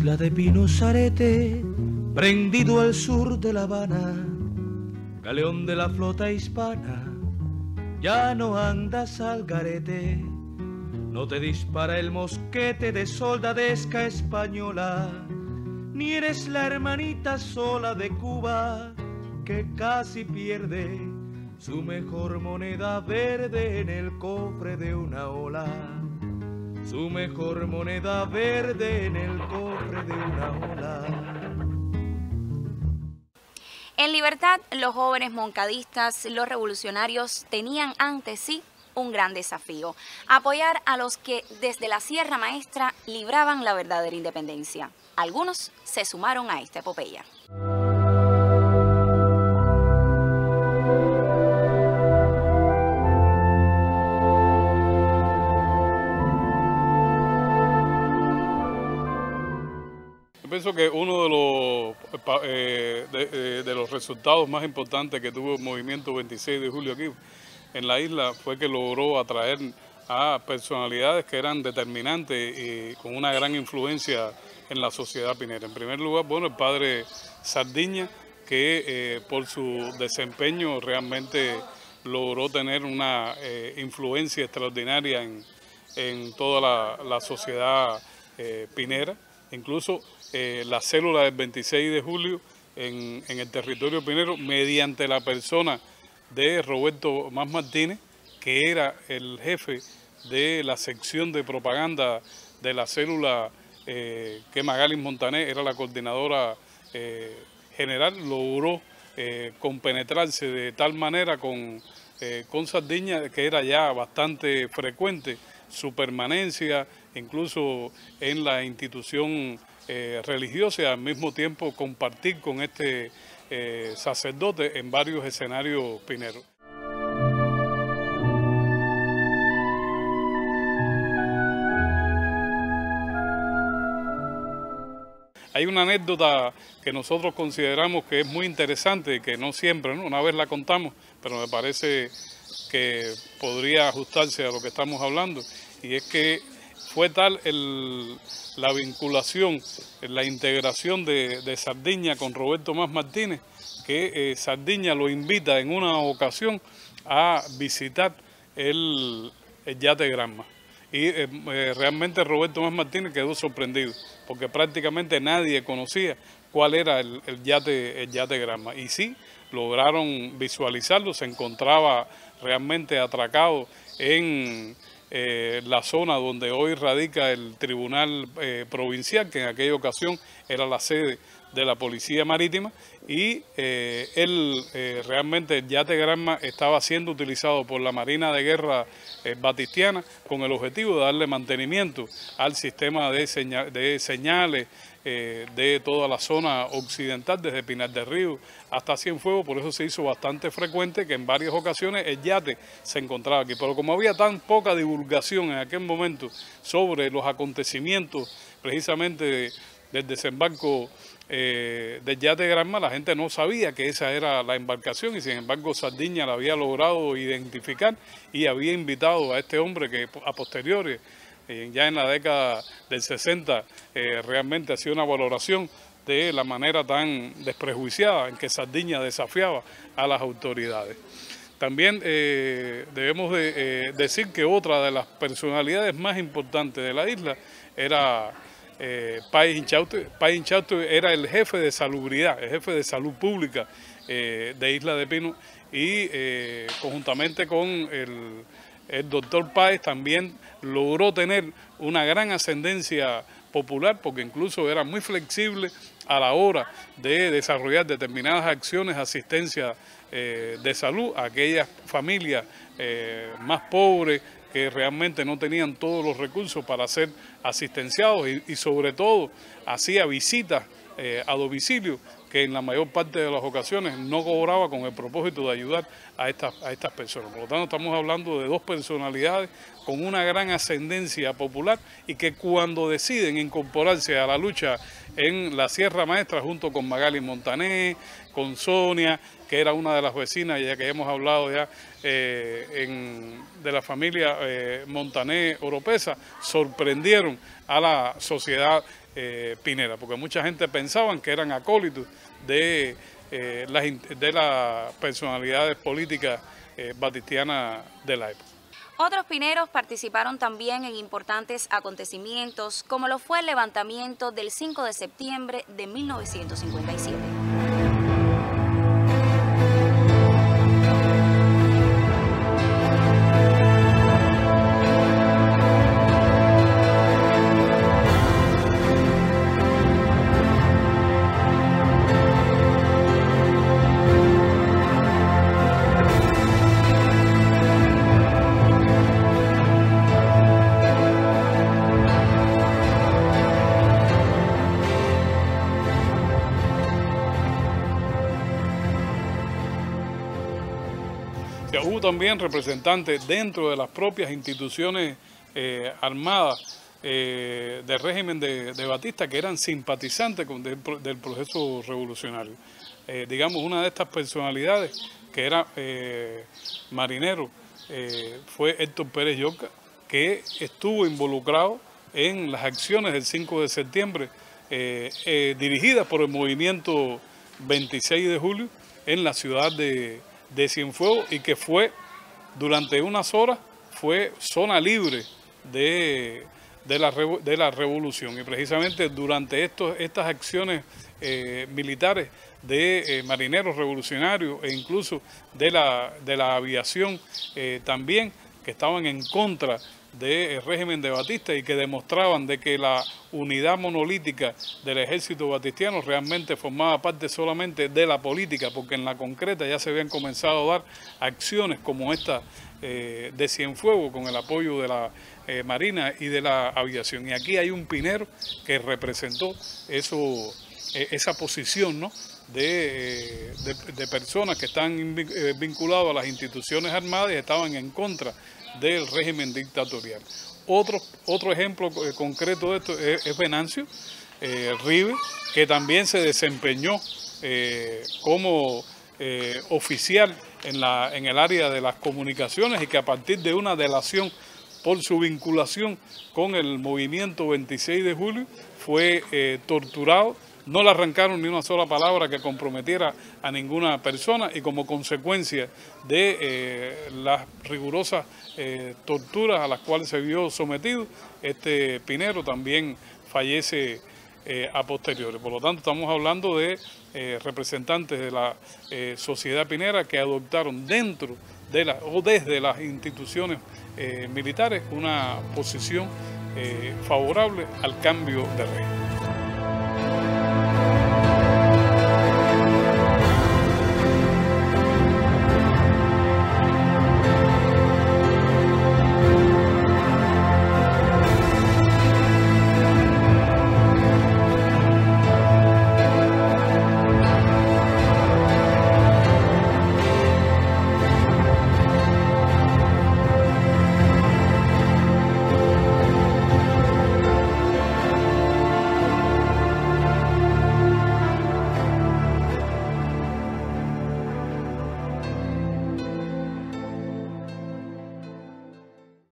Isla de Pinos Arete, prendido al sur de La Habana, galeón de la flota hispana, ya no andas al garete, no te dispara el mosquete de soldadesca española, ni eres la hermanita sola de Cuba que casi pierde su mejor moneda verde en el cofre de una ola. Su mejor moneda verde en el cofre de una ola. En libertad, los jóvenes moncadistas, los revolucionarios, tenían ante sí un gran desafío, apoyar a los que desde la Sierra Maestra libraban la verdadera independencia. Algunos se sumaron a esta epopeya. Pienso que uno de los, eh, eh, de, los resultados más importantes que tuvo el movimiento 26 de julio aquí en la isla fue que logró atraer a personalidades que eran determinantes y con una gran influencia en la sociedad pinera. En primer lugar, bueno, el padre Sardiña, que eh, por su desempeño realmente logró tener una influencia extraordinaria en, en toda la, la sociedad pinera. Incluso eh, la célula del 26 de julio en, el territorio pinero mediante la persona de Roberto Más Martínez, que era el jefe de la sección de propaganda de la célula eh, que Magali Montané era la coordinadora eh, general, logró compenetrarse de tal manera con, con Sardiña que era ya bastante frecuente su permanencia, incluso en la institución eh, religiosa y al mismo tiempo compartir con este eh, sacerdote en varios escenarios pineros. Hay una anécdota que nosotros consideramos que es muy interesante, y que no siempre, una vez la contamos, pero me parece que podría ajustarse a lo que estamos hablando, y es que fue tal la vinculación, la integración de, Sardiña con Roberto Más Martínez, que eh, Sardiña lo invita en una ocasión a visitar el, yate Granma. Y eh, eh, realmente Roberto Más Martínez quedó sorprendido, porque prácticamente nadie conocía cuál era el, yate, el yate Granma. Y sí, lograron visualizarlo, se encontraba realmente atracado en eh, la zona donde hoy radica el Tribunal eh, Provincial, que en aquella ocasión era la sede de la Policía Marítima, y eh, él realmente el yate Granma estaba siendo utilizado por la Marina de Guerra Batistiana con el objetivo de darle mantenimiento al sistema de, de señales eh, de toda la zona occidental, desde Pinar del Río hasta Cienfuegos, por eso se hizo bastante frecuente que en varias ocasiones el yate se encontraba aquí. Pero como había tan poca divulgación en aquel momento sobre los acontecimientos precisamente del desembarco eh, del yate Granma, la gente no sabía que esa era la embarcación y sin embargo Sardiña la había logrado identificar y había invitado a este hombre que a posteriores ya en la década del 60 eh, realmente ha sido una valoración de la manera tan desprejuiciada en que Sardiña desafiaba a las autoridades. También eh, debemos de, eh, decir que otra de las personalidades más importantes de la isla era eh, Páez Inchauste. era el jefe de salubridad, el jefe de salud pública de Isla de Pino y conjuntamente con el doctor Páez también logró tener una gran ascendencia popular porque incluso era muy flexible a la hora de desarrollar determinadas acciones asistencia eh, de salud a aquellas familias eh, más pobres que realmente no tenían todos los recursos para ser asistenciados y, sobre todo hacía visitas eh, a domicilio que en la mayor parte de las ocasiones no cobraba con el propósito de ayudar a estas, a estas personas. Por lo tanto, estamos hablando de dos personalidades con una gran ascendencia popular y que cuando deciden incorporarse a la lucha en la Sierra Maestra junto con Magali Montané, con Sonia, que era una de las vecinas, ya que hemos hablado ya eh, de la familia eh, Montané Oropesa, sorprendieron a la sociedad eh, pinera, porque mucha gente pensaba que eran acólitos de, las, de las personalidades políticas batistianas de la época. Otros pineros participaron también en importantes acontecimientos, como lo fue el levantamiento del 5 de septiembre de 1957. Hubo también representantes dentro de las propias instituciones eh, armadas eh, del régimen de, Batista que eran simpatizantes del, proceso revolucionario. Eh, digamos, una de estas personalidades que era marinero fue Héctor Pérez Yorca, que estuvo involucrado en las acciones del 5 de septiembre dirigidas por el movimiento 26 de julio en la ciudad de, de Cienfuegos y que fue durante unas horas fue zona libre de, de, la, de la revolución. Y precisamente durante estos, estas acciones eh, militares de eh, marineros revolucionarios e incluso de la, de la aviación eh, también que estaban en contra del régimen de Batista y que demostraban de que la unidad monolítica del ejército batistiano realmente formaba parte solamente de la política, porque en la concreta ya se habían comenzado a dar acciones como esta eh, de Cienfuegos con el apoyo de la eh, Marina y de la aviación. Y aquí hay un pinero que representó eso, eh, esa posición ¿no? de, de, personas que están vinculadas a las instituciones armadas y estaban en contra del régimen dictatorial. Otro, otro ejemplo eh, concreto de esto es, Venancio eh, que también se desempeñó eh, como oficial en, la, en el área de las comunicaciones y que a partir de una delación por su vinculación con el movimiento 26 de julio fue torturado no le arrancaron ni una sola palabra que comprometiera a ninguna persona y como consecuencia de eh, las rigurosas eh, torturas a las cuales se vio sometido, este Pinero también fallece eh, a posteriori. Por lo tanto, estamos hablando de representantes de la sociedad pinera que adoptaron dentro de la, o desde las instituciones militares una posición favorable al cambio de régimen.